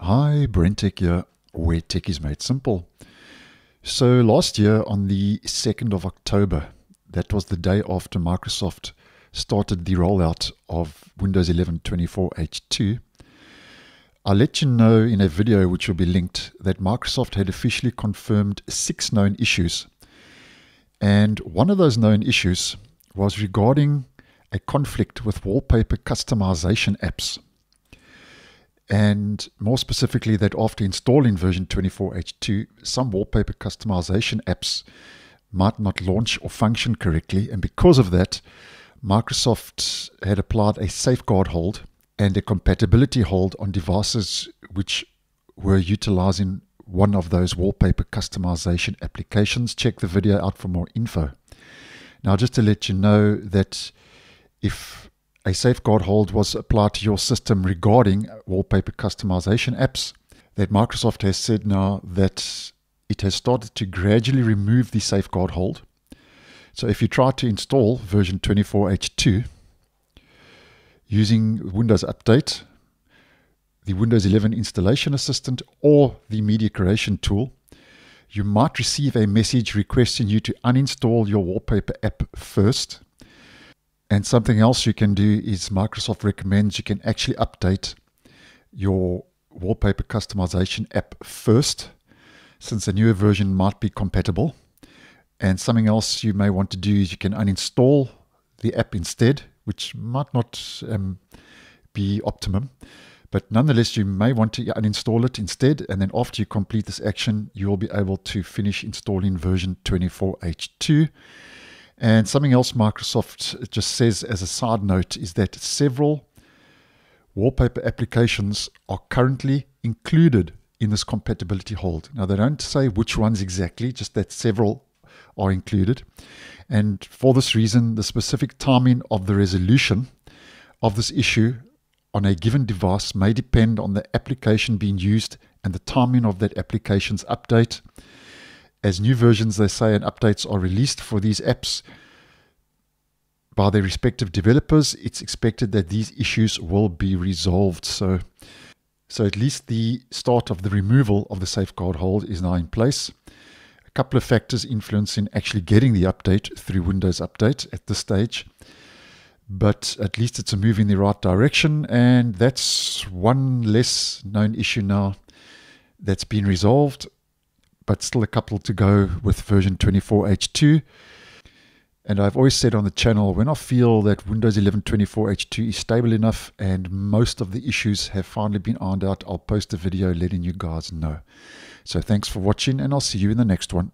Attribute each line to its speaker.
Speaker 1: Hi, BrenTech here, where tech is made simple. So, last year on the 2nd of October, that was the day after Microsoft started the rollout of Windows 11 24H2, I let you know in a video which will be linked that Microsoft had officially confirmed six known issues. And one of those known issues was regarding a conflict with wallpaper customization apps and more specifically that after installing version 24H2, some wallpaper customization apps might not launch or function correctly. And because of that, Microsoft had applied a safeguard hold and a compatibility hold on devices which were utilizing one of those wallpaper customization applications. Check the video out for more info. Now, just to let you know that if a safeguard hold was applied to your system regarding wallpaper customization apps. That Microsoft has said now that it has started to gradually remove the safeguard hold. So if you try to install version 24H2 using Windows Update, the Windows 11 Installation Assistant, or the Media Creation tool, you might receive a message requesting you to uninstall your wallpaper app first and something else you can do is Microsoft recommends you can actually update your wallpaper customization app first, since a newer version might be compatible. And something else you may want to do is you can uninstall the app instead, which might not um, be optimum. But nonetheless, you may want to uninstall it instead. And then after you complete this action, you will be able to finish installing version 24H2. And something else Microsoft just says as a side note is that several wallpaper applications are currently included in this compatibility hold. Now, they don't say which ones exactly, just that several are included. And for this reason, the specific timing of the resolution of this issue on a given device may depend on the application being used and the timing of that application's update as new versions, they say, and updates are released for these apps by their respective developers, it's expected that these issues will be resolved. So, so at least the start of the removal of the safeguard hold is now in place. A couple of factors influencing actually getting the update through Windows Update at this stage. But at least it's a move in the right direction, and that's one less known issue now that's been resolved but still a couple to go with version 24H2. And I've always said on the channel, when I feel that Windows 11 24H2 is stable enough and most of the issues have finally been ironed out, I'll post a video letting you guys know. So thanks for watching and I'll see you in the next one.